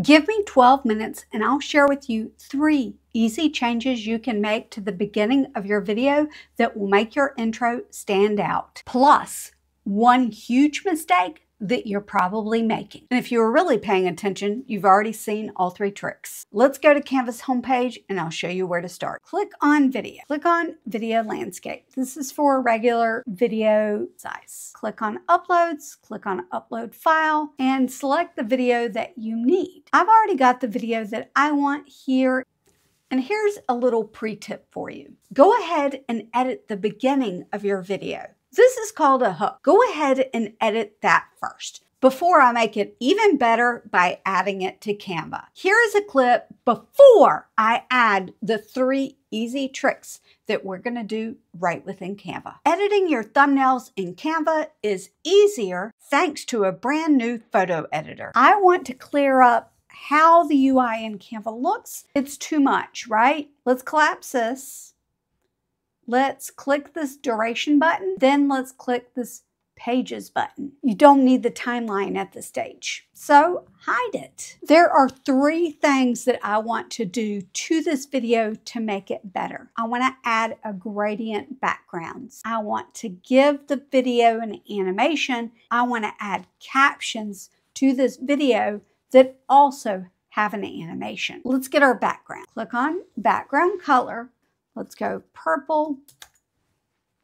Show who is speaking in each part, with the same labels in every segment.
Speaker 1: Give me 12 minutes and I'll share with you three easy changes you can make to the beginning of your video that will make your intro stand out. Plus, one huge mistake that you're probably making. And if you were really paying attention, you've already seen all three tricks. Let's go to Canva's homepage and I'll show you where to start. Click on video. Click on video landscape. This is for regular video size. Click on uploads, click on upload file and select the video that you need. I've already got the video that I want here and here's a little pre-tip for you. Go ahead and edit the beginning of your video. This is called a hook. Go ahead and edit that first before I make it even better by adding it to Canva. Here is a clip before I add the three easy tricks that we're gonna do right within Canva. Editing your thumbnails in Canva is easier thanks to a brand new photo editor. I want to clear up how the UI in Canva looks. It's too much, right? Let's collapse this let's click this duration button. Then let's click this pages button. You don't need the timeline at this stage. So hide it. There are three things that I want to do to this video to make it better. I want to add a gradient backgrounds. I want to give the video an animation. I want to add captions to this video that also have an animation. Let's get our background. Click on background color Let's go purple.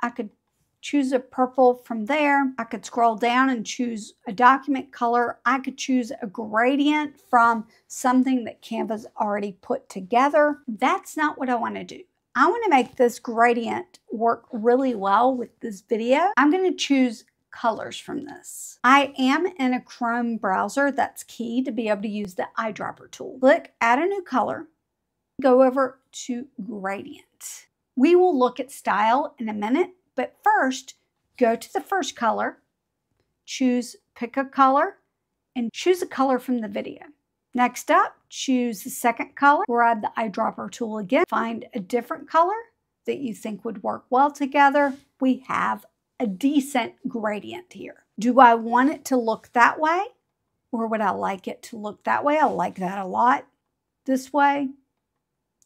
Speaker 1: I could choose a purple from there. I could scroll down and choose a document color. I could choose a gradient from something that Canva's already put together. That's not what I want to do. I want to make this gradient work really well with this video. I'm going to choose colors from this. I am in a Chrome browser. That's key to be able to use the eyedropper tool. Click add a new color. Go over to gradient. We will look at style in a minute, but first go to the first color, choose pick a color, and choose a color from the video. Next up, choose the second color, grab the eyedropper tool again, find a different color that you think would work well together. We have a decent gradient here. Do I want it to look that way? Or would I like it to look that way? I like that a lot. This way,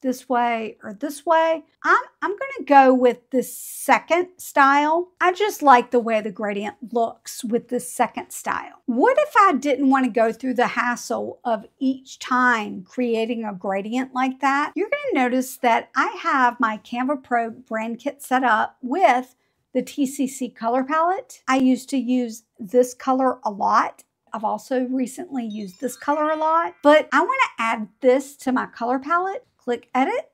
Speaker 1: this way or this way. I'm, I'm going to go with the second style. I just like the way the gradient looks with the second style. What if I didn't want to go through the hassle of each time creating a gradient like that? You're going to notice that I have my Canva Pro brand kit set up with the TCC color palette. I used to use this color a lot I've also recently used this color a lot, but I want to add this to my color palette click Edit,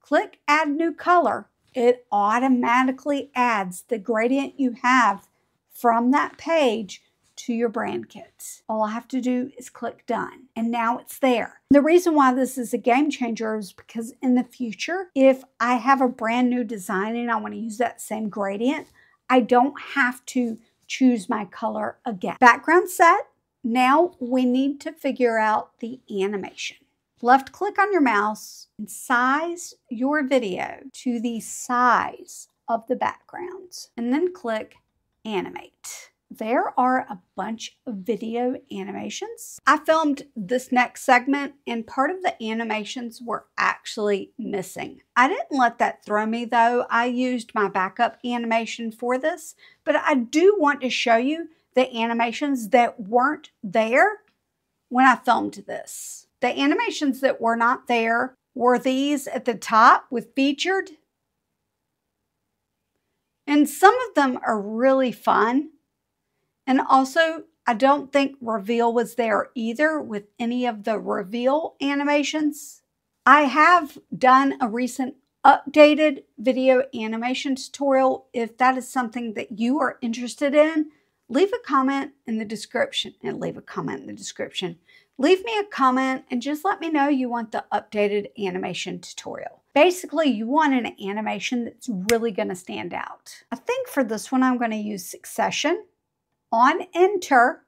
Speaker 1: click Add New Color. It automatically adds the gradient you have from that page to your brand kits. All I have to do is click done and now it's there. The reason why this is a game changer is because in the future, if I have a brand new design and I want to use that same gradient, I don't have to choose my color again. Background set. Now we need to figure out the animation. Left click on your mouse and size your video to the size of the backgrounds and then click animate. There are a bunch of video animations. I filmed this next segment and part of the animations were actually missing. I didn't let that throw me though. I used my backup animation for this, but I do want to show you the animations that weren't there when I filmed this. The animations that were not there were these at the top with featured. And some of them are really fun. And also, I don't think reveal was there either with any of the reveal animations. I have done a recent updated video animation tutorial. If that is something that you are interested in, leave a comment in the description and leave a comment in the description. Leave me a comment and just let me know you want the updated animation tutorial. Basically, you want an animation that's really going to stand out. I think for this one, I'm going to use Succession on Enter,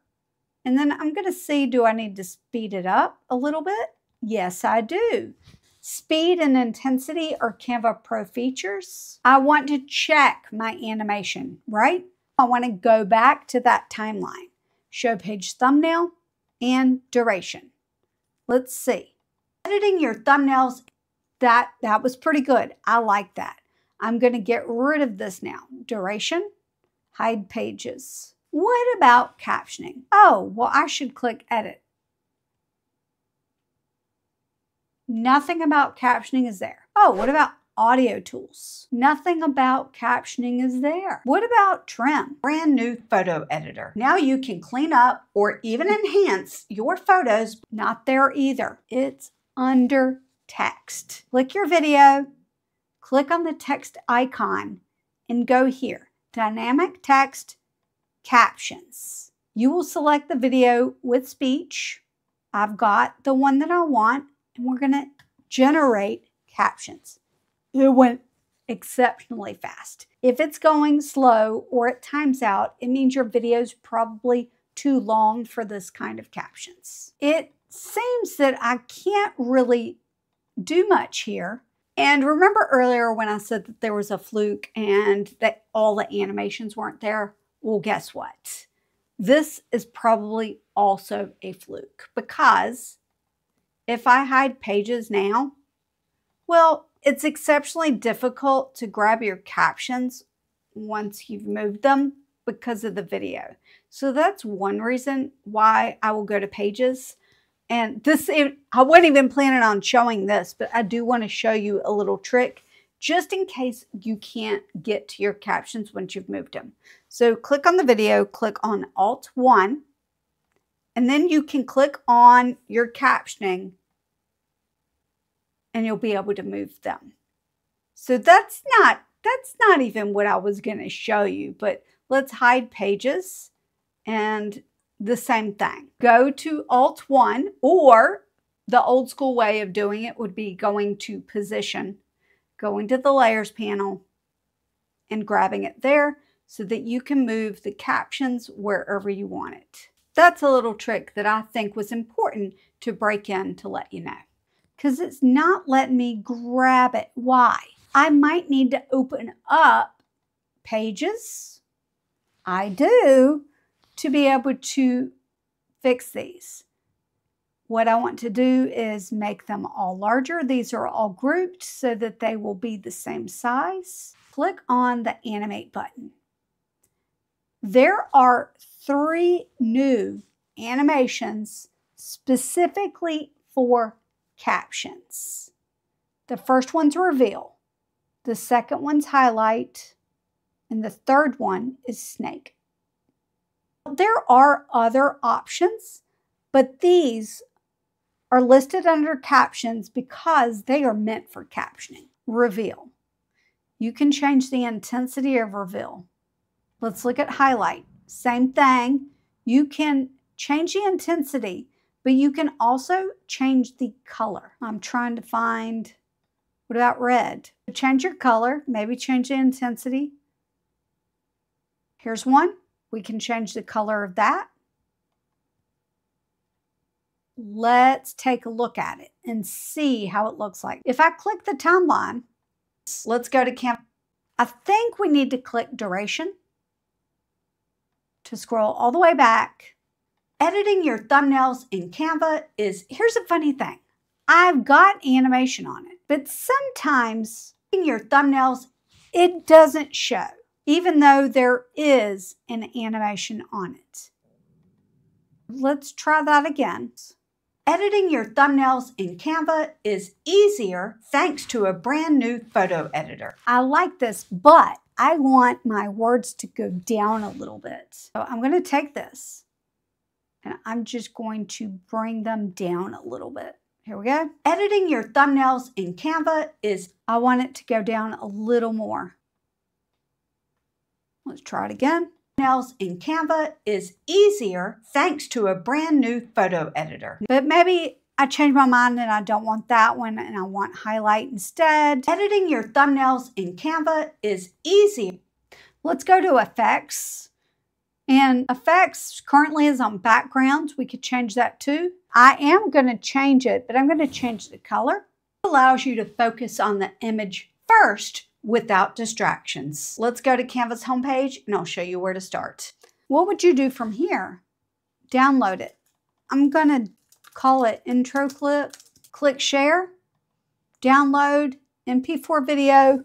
Speaker 1: and then I'm going to see, do I need to speed it up a little bit? Yes, I do. Speed and intensity are Canva Pro features. I want to check my animation, right? I want to go back to that timeline. Show page thumbnail and duration. Let's see. Editing your thumbnails, that, that was pretty good. I like that. I'm going to get rid of this now. Duration, hide pages. What about captioning? Oh, well, I should click edit. Nothing about captioning is there. Oh, what about audio tools? Nothing about captioning is there. What about trim? Brand new photo editor. Now you can clean up or even enhance your photos. Not there either. It's under text. Click your video, click on the text icon, and go here. Dynamic text captions. You will select the video with speech. I've got the one that I want, and we're going to generate captions. It went exceptionally fast. If it's going slow or it times out, it means your video is probably too long for this kind of captions. It seems that I can't really do much here. And remember earlier when I said that there was a fluke and that all the animations weren't there? Well, guess what? This is probably also a fluke because if I hide pages now, well, it's exceptionally difficult to grab your captions once you've moved them because of the video. So that's one reason why I will go to pages. And this, I wasn't even planning on showing this, but I do want to show you a little trick just in case you can't get to your captions once you've moved them. So click on the video, click on Alt 1, and then you can click on your captioning and you'll be able to move them. So that's not, that's not even what I was going to show you, but let's hide pages and the same thing. Go to Alt 1 or the old school way of doing it would be going to position, going to the layers panel and grabbing it there so that you can move the captions wherever you want it. That's a little trick that I think was important to break in to let you know because it's not letting me grab it. Why? I might need to open up pages. I do to be able to fix these. What I want to do is make them all larger. These are all grouped so that they will be the same size. Click on the animate button. There are three new animations specifically for captions. The first one's reveal, the second one's highlight, and the third one is snake. There are other options, but these are listed under captions because they are meant for captioning. Reveal. You can change the intensity of reveal. Let's look at highlight. Same thing. You can change the intensity but you can also change the color. I'm trying to find, what about red? Change your color, maybe change the intensity. Here's one. We can change the color of that. Let's take a look at it and see how it looks like. If I click the timeline, let's go to Canva. I think we need to click duration to scroll all the way back editing your thumbnails in Canva is, here's a funny thing. I've got animation on it, but sometimes in your thumbnails, it doesn't show, even though there is an animation on it. Let's try that again. Editing your thumbnails in Canva is easier thanks to a brand new photo editor. I like this, but I want my words to go down a little bit. So I'm going to take this and I'm just going to bring them down a little bit. Here we go. Editing your thumbnails in Canva is, I want it to go down a little more. Let's try it again. Thumbnails in Canva is easier thanks to a brand new photo editor. But maybe I changed my mind and I don't want that one and I want highlight instead. Editing your thumbnails in Canva is easy. Let's go to effects and effects currently is on backgrounds. We could change that too. I am going to change it, but I'm going to change the color. It allows you to focus on the image first without distractions. Let's go to Canva's homepage and I'll show you where to start. What would you do from here? Download it. I'm going to call it intro clip, click share, download, MP4 video.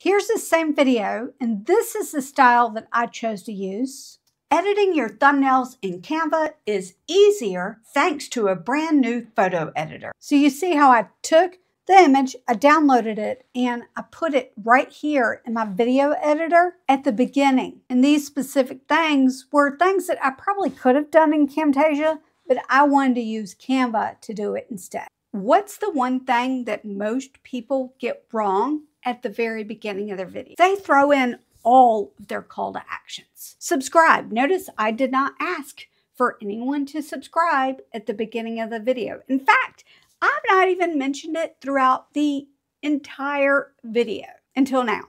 Speaker 1: Here's the same video, and this is the style that I chose to use. Editing your thumbnails in Canva is easier thanks to a brand new photo editor. So you see how I took the image, I downloaded it, and I put it right here in my video editor at the beginning. And these specific things were things that I probably could have done in Camtasia, but I wanted to use Canva to do it instead. What's the one thing that most people get wrong at the very beginning of their video? They throw in all of their call to actions. Subscribe. Notice I did not ask for anyone to subscribe at the beginning of the video. In fact, I've not even mentioned it throughout the entire video until now.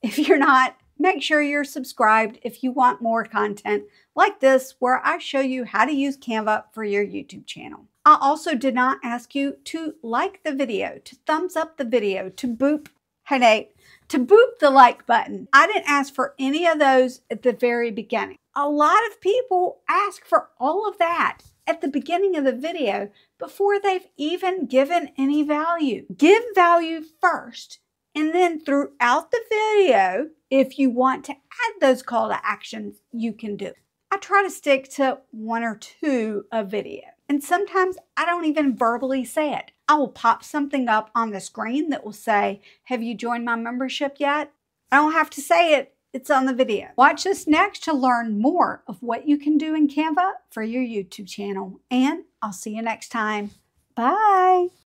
Speaker 1: If you're not, make sure you're subscribed if you want more content like this where I show you how to use Canva for your YouTube channel. I also did not ask you to like the video, to thumbs up the video, to boop, hey Nate, to boop the like button. I didn't ask for any of those at the very beginning. A lot of people ask for all of that at the beginning of the video before they've even given any value. Give value first, and then throughout the video, if you want to add those call to actions, you can do. I try to stick to one or two a video, and sometimes I don't even verbally say it. I will pop something up on the screen that will say, Have you joined my membership yet? I don't have to say it it's on the video. Watch this next to learn more of what you can do in Canva for your YouTube channel. And I'll see you next time. Bye.